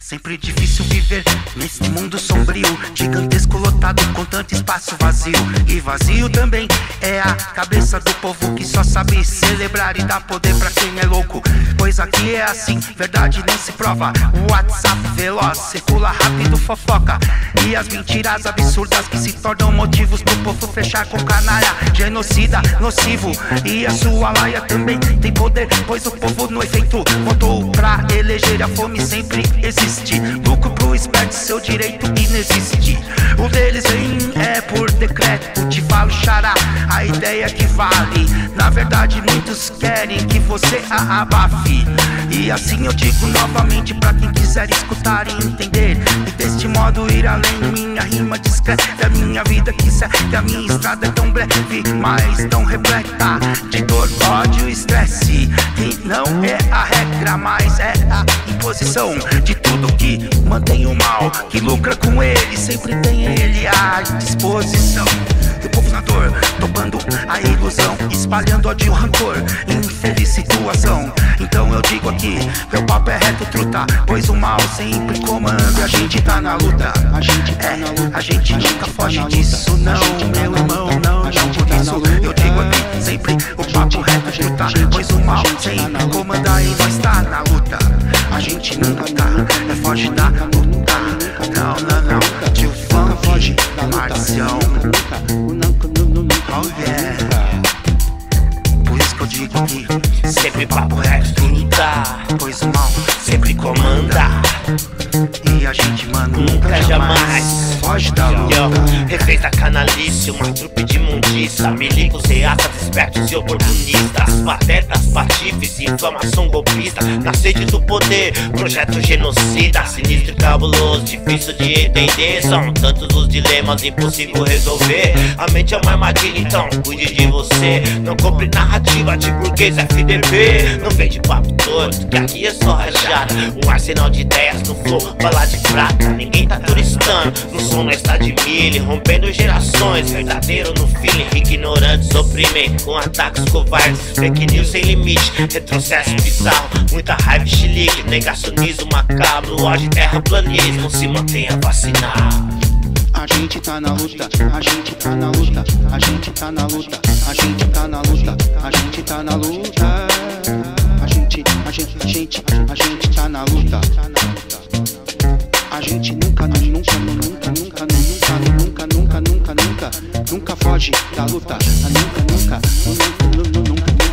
Sempre difícil viver nesse mundo sombrio, gigantesco lotado com tanto espaço vazio. E vazio também é a cabeça do povo que só sabe celebrar e dar poder pra quem é louco. Pois aqui é assim, verdade não se prova. WhatsApp veloz circula rápido, fofoca. E as mentiras absurdas que se tornam motivos pro povo fechar com canalha. Genocida, nocivo. E a sua laia também tem poder, pois o povo no efeito votou pra eleger a fome sempre existe. Lucro pro esperto, seu direito inexiste. O deles vem é por decreto, te falo xará, a ideia que vale. Na verdade, muitos querem que você a abafe. E assim eu digo novamente pra quem quiser escutar e entender. E deste modo ir além, minha rima descreve a minha vida que segue. A minha estrada é tão breve, mas tão repleta de dor, ódio estresse. E não é a regra, mas é a imposição de tudo que mantém o mal, que lucra com ele, sempre tem ele à disposição. O povo na dor, ilusão, espalhando ódio rancor, infeliz situação. Então eu digo aqui, meu papo é reto, truta, pois o mal sempre comanda. A gente tá na luta, a gente luta, a gente nunca foge disso, não, meu irmão, não, não por isso eu digo aqui, sempre o papo reto, truta, pois o mal sempre comanda e nós tá na luta. A gente nunca tá, é foge da luta. Não, não, não, sempre papo reto. Unidade, pois mal, sempre comanda e a gente, mano, Nunca nunca jamais. jamais. foge da luta. Yo, refeita canalice, uma trupe de mundiça Milicos, reaças, espertos e oportunistas. Patetas, patifes e inflamação golpista. Na sede do poder, projeto genocida. Sinistro e cabuloso, difícil de entender. São tantos os dilemas, impossível resolver. A mente é uma armadilha, então cuide de você. Não compre narrativa de burguês FDP Não vende papo torto, que aqui é só rajada. Um arsenal de ideias no flow, bala de prata Ninguém tá turistando, no som não está de milho Rompendo gerações, verdadeiro no feeling Ignorantes oprimem com ataques covardes. Fake news sem limite, retrocesso bizarro. Muita raiva, chilique, negacionismo macabro. Ódio, terraplanismo, se mantenha vacinado A gente tá na luta, a gente tá na luta, a gente tá na luta, a gente tá na luta, a gente tá na luta. A gente, a gente, a gente, a gente tá na luta. A gente nunca, nunca, nunca, nunca, nunca, nunca, nunca, nunca, nunca, nunca foge da luta. Nunca, nunca, nunca, nunca, nunca.